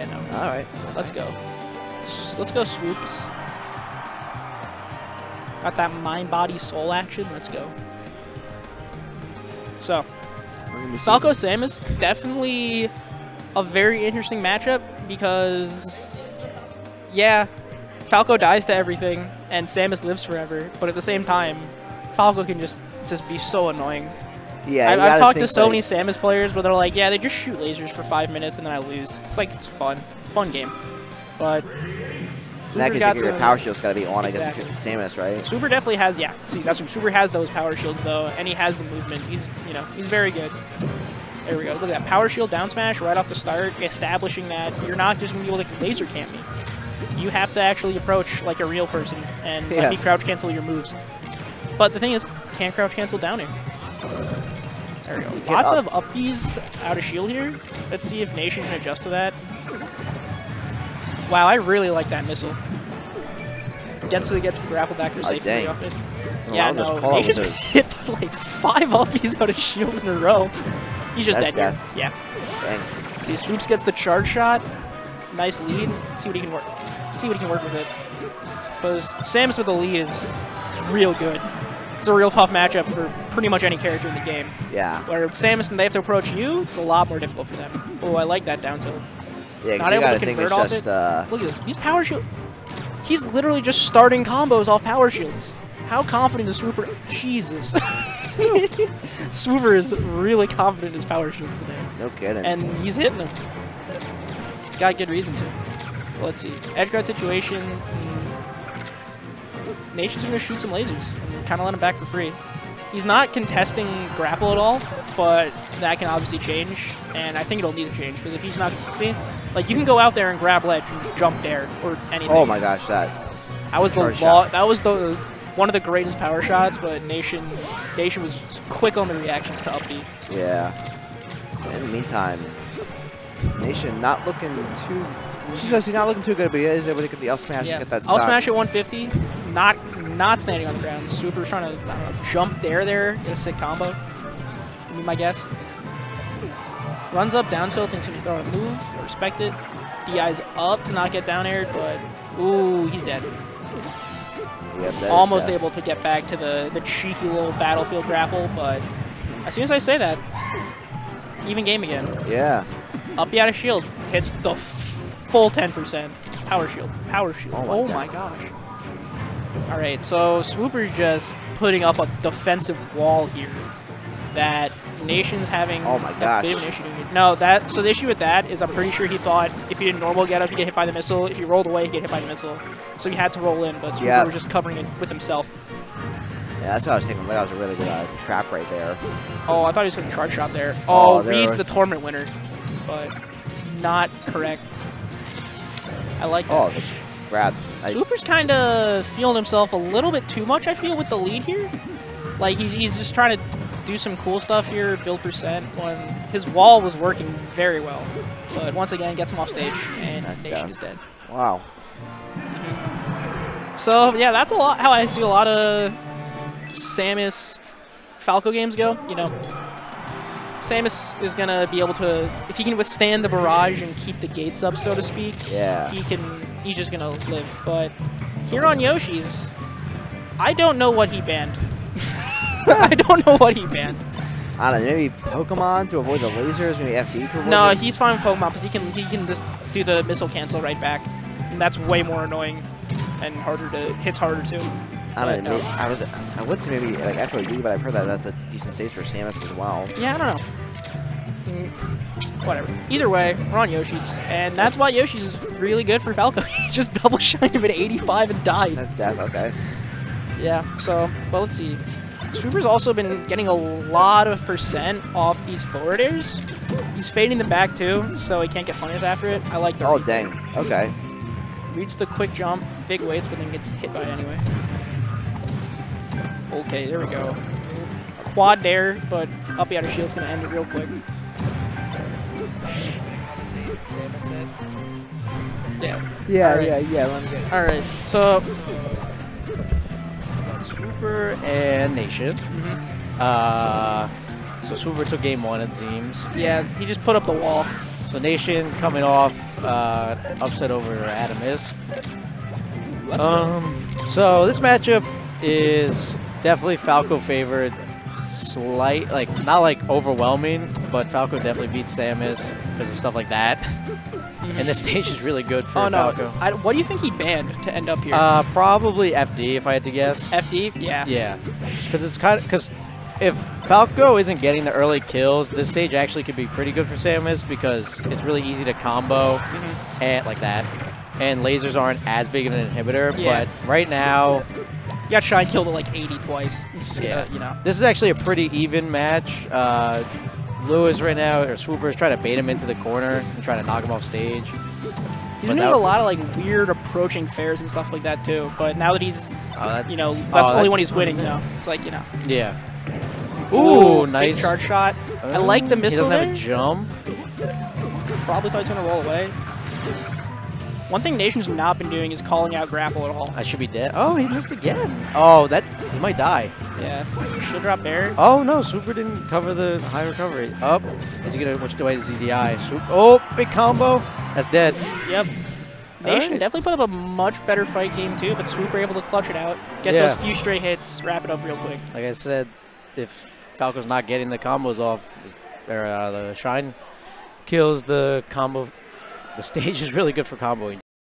Yeah, no. All right. Let's go. Let's go swoops. Got that mind, body, soul action. Let's go. So, We're gonna be Falco Samus definitely a very interesting matchup because, yeah, Falco dies to everything and Samus lives forever. But at the same time, Falco can just just be so annoying. Yeah, I've, I've talked to so like- many Samus players where they're like, yeah, they just shoot lasers for five minutes and then I lose. It's like it's fun, fun game. But that Super got you- your power shield's got to be on, I guess, Exactly. if you're Samus, right? Super definitely has, yeah. See, that's what Super has those power shields though, and he has the movement. He's, you know, he's very good. There we go. Look at that power shield down smash right off the start, establishing that you're not just gonna be able to laser camp me. You have to actually approach like a real person and Yeah. let me crouch cancel your moves. But the thing is, can't crouch cancel down air. There we go. Get Lots up- of uppies out of shield here. Let's see if Nation can adjust to that. Wow, I really like that missile. Gets to gets the grapple back for Oh, safety off it. Well, Yeah, no, Nation's been hit by like five uppies out of shield in a row. He's just That's dead death. here. Yeah. Dang. See, Swoops gets the charge shot. Nice lead. See what he can work. See what he can work with it. But Samus with the lead is, is real good. It's a real tough matchup for pretty much any character in the game. Yeah. Where Samus and they have to approach you, it's a lot more difficult for them. Oh, I like that down tilt. Yeah, Not able to convert off just, it? uh, Look at this. He's power shield. He's literally just starting combos off power shields. How confident is Swooper? Jesus. Swooper is really confident in his power shields today. no kidding. And he's hitting them. He's got good reason to. Well, let's see. Edge guard situation. Nation's going to shoot some lasers and kind of let him back for free. He's not contesting grapple at all, but that can obviously change, and I think it'll need to change because if he's not, see, like you can go out there and grab ledge and just jump dare or anything. oh my gosh, that. That was the Charge law. shot. That was the one of the greatest power shots, but Nation Nation was quick on the reactions to up-B. Yeah. In the meantime, Nation not looking too. She's not looking too good, but he is able to get the L smash Yeah. and get that I'll smash at 150. Not not standing on the ground. Swooper's trying to I know, jump there there, get a sick combo. Would be my guess. Runs up down tilt, thinks he can throw a move. Respect it. DI's up to not get down aired, but ooh, he's dead. Almost able to get back to the, the cheeky little battlefield grapple, but as soon as I say that, even game again. Yeah. Up out of shield. Hits the full 10%. Power shield. Power shield. Oh Oh my my, gosh. Alright, so Swooper's just putting up a defensive wall here that Nation's having Oh my a gosh. bit of an issue. No, that so the issue with that is I'm pretty sure he thought if he did normal get up, he'd get hit by the missile. If he rolled away, he'd get hit by the missile. So he had to roll in, but Swooper Yeah. was just covering it with himself. Yeah, that's what I was thinking. That was a really good uh, trap right there. Oh, I thought he was going to charge shot there. Oh, Oh, there was- the tournament winner, but not correct. I like that. Oh, the grab. I, Swooper's kind of feeling himself a little bit too much, I feel, with the lead here. Like, he's, he's just trying to do some cool stuff here, build percent, when his wall was working very well. But once again, gets him off stage, and That's Nation death. is dead. wow. So, yeah, that's a lot how I see a lot of Samus Falco games go. You know, Samus is going to be able to, if he can withstand the barrage and keep the gates up, so to speak, Yeah. he can he's just gonna live. But here on Yoshi's, I don't know what he banned. I don't know what he banned. I don't know. Maybe Pokemon to avoid the lasers. Maybe FD to avoid. No, he's fine with Pokemon because he can he can just do the missile cancel right back, and that's way more annoying and harder to hits harder too. I don't know. Maybe, um, I was. I would say maybe like FOD, but I've heard that that's a decent stage for Samus as well. Yeah, I don't know. Mm, Whatever. Either way, we're on Yoshi's, and that's why Yoshi's is really good for Falco. he just double shined him at 85 and died. That's death. Okay. Yeah, so, well, let's see. Super's also been getting a lot of percent off these forward airs. He's fading them back too, so he can't get punished after it. I like the Oh dang. Okay. Reads the quick jump, big weights, but then gets hit by it anyway. Okay, there we go. Quad dare, but up the outer shield's gonna end it real quick. Yeah. Yeah. Alright. Yeah. Yeah. Let me get. All right. So, Super and Nation. mhm. Uh, so Super took game one, it seems. yeah, he just put up the wall. So Nation coming off uh, upset over Adam is. Um, so this matchup is definitely Falco favored. Slight, like not like overwhelming, but Falco definitely beats Samus because of stuff like that. and this stage is really good for Oh no! Falco. I, what do you think he banned to end up here? Uh, probably FD if I had to guess. FD? Yeah. Yeah, because it's kind of because if Falco isn't getting the early kills, this stage actually could be pretty good for Samus because it's really easy to combo Mhm. and like that, and lasers aren't as big of an inhibitor. Yeah. But right now, You got Shine killed at like 80 twice. This is Yeah. gonna, you know. this is actually a pretty even match. Uh, Lewis right now, or Swooper, is trying to bait him into the corner and trying to knock him off stage. He's been doing a lot of like weird approaching fairs and stuff like that too. But now that he's, Oh, that- you know, oh, that's Oh, only that- when he's winning. though. know, it's like you know. yeah. Ooh, big nice. charge shot. I mm-hmm. like the missile He doesn't there. have a jump. Probably thought he was gonna roll away. One thing Nation's not been doing is calling out grapple at all. I should be dead. Oh, he missed again. Oh, that he might die. Yeah. should drop there. Oh no, Super didn't cover the high recovery. Up. Is he gonna which way to ZDI? Swoop. Oh, big combo. That's dead. Yep. Nation Alright. definitely put up a much better fight game too, but Swooper able to clutch it out, get Yeah. those few straight hits, wrap it up real quick. Like I said, if Falco's not getting the combos off, or uh, the shine kills the combo, the stage is really good for comboing.